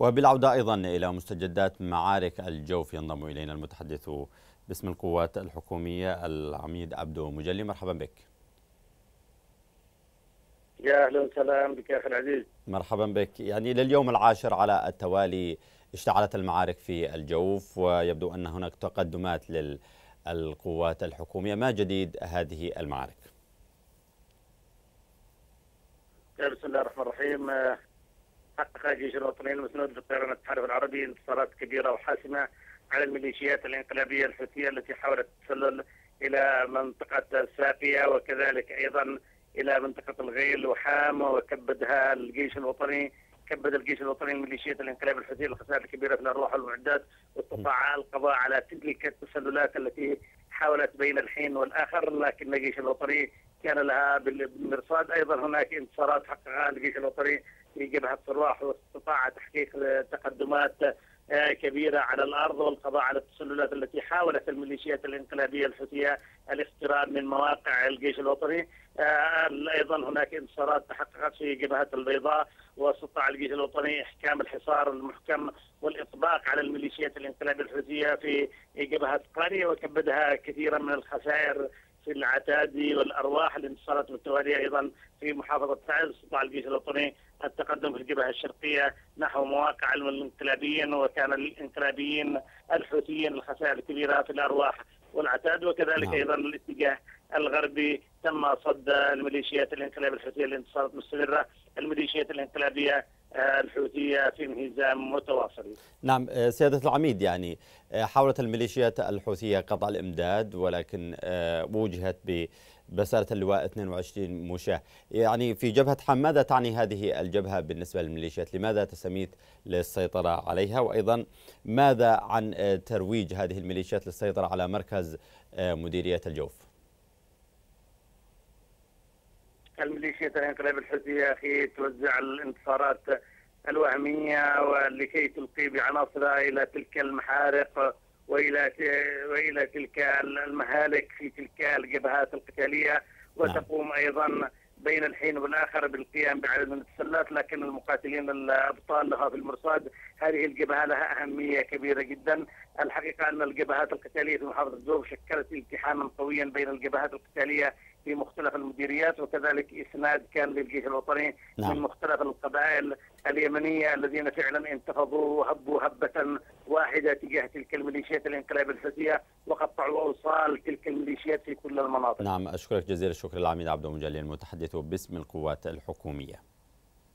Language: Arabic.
وبالعودة أيضا إلى مستجدات معارك الجوف ينضم إلينا المتحدث باسم القوات الحكومية العميد عبدو مجلي. مرحبا بك. يا أهلا وسهلا بك يا أخي العزيز. مرحبا بك. يعني لليوم العاشر على التوالي اشتعلت المعارك في الجوف ويبدو أن هناك تقدمات للقوات الحكومية. ما جديد هذه المعارك؟ بسم الله الرحمن الرحيم. حقق الجيش الوطني المسنود بالطيران التحالف العربي انتصارات كبيرة وحاسمة على الميليشيات الانقلابية الحوثية التي حاولت التسلل إلى منطقة الساقيه وكذلك أيضا إلى منطقة الغيل وحام وكبدها الجيش الوطني كبد الجيش الوطني الميليشيات الانقلاب الحوثي الخسائر الكبيرة في الأرواح والمعدات واستطاع القضاء على تلك التسللات التي حاولت بين الحين والآخر لكن الجيش الوطني كان لها بالمرصاد أيضا هناك انتصارات حققها الجيش الوطني في جبهه صراح واستطاع تحقيق تقدمات كبيرة على الأرض والقضاء على التسللات التي حاولت الميليشيات الانقلابية الحوثية الاقتراب من مواقع الجيش الوطني. آه، أيضا هناك انتصارات تحققت في جبهة البيضاء واستطاع الجيش الوطني إحكام الحصار المحكم والإطباق على الميليشيات الانقلابية الحوثية في جبهة قرية وكبدها كثيرا من الخسائر في العتاد والأرواح الانتصارات المتواليه أيضا في محافظة تعز استطاع الجيش الوطني التقدم في الجبهة الشرقية نحو مواقع الانقلابيين وكان الانقلابيين الحوثيين الخسائر الكبيرة في الأرواح والعتاد وكذلك نعم. أيضا الاتجاه الغربي تم صد الميليشيات الانقلاب الحوثية الانتصارات مستمرة الميليشيات الانقلابية الحوثية في انهزام متواصل. نعم آه، سيادة العميد يعني آه، حاولت الميليشيات الحوثية قطع الإمداد ولكن آه، وجهت ببسالة اللواء 22 مشاة يعني في جبهة حم ماذا تعني هذه الجبهة بالنسبة للميليشيات؟ لماذا تسميت للسيطرة عليها؟ وأيضا ماذا عن ترويج هذه الميليشيات للسيطرة على مركز مديرية الجوف؟ الميليشيات الانقلاب الحوثيه أخي توزع الانتصارات الوهمية ولكي تلقي بعناصرها إلى تلك المحارق وإلى وإلى تلك المهالك في تلك الجبهات القتالية نعم. وتقوم أيضا بين الحين والآخر بالقيام بعدد من التسللات لكن المقاتلين الأبطال لها في المرصاد هذه الجبهة لها أهمية كبيرة جدا، الحقيقة أن الجبهات القتالية في محافظة الجوف شكلت التحاما قويا بين الجبهات القتالية في مختلف المديريات وكذلك إسناد كان للجيش الوطني نعم. من مختلف القبائل اليمنية الذين فعلا انتفضوا وهبوا هبة واحدة تجاه تلك الميليشيات الانقلاب الحوثيه وقطعوا أوصال تلك الميليشيات في كل المناطق. نعم أشكرك جزيل الشكر العميد عبد المجلي المتحدث باسم القوات الحكومية.